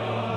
Amen.